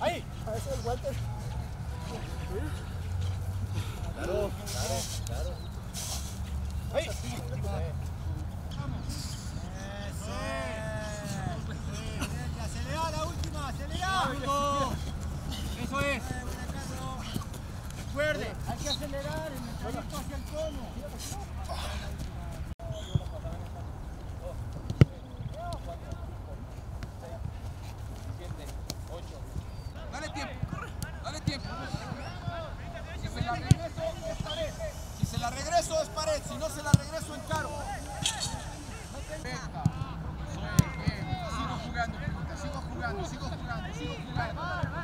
Ahí. A veces el Walter. Claro, claro, claro. Ahí. Acelera la última, acelera. Eso es. Recuerde, hay que acelerar Si se la regreso es pared. Si se la regreso es pared, no se la regreso encaro. Bien. Sigo jugando, sigo jugando, sigo jugando, sigo jugando.